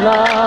라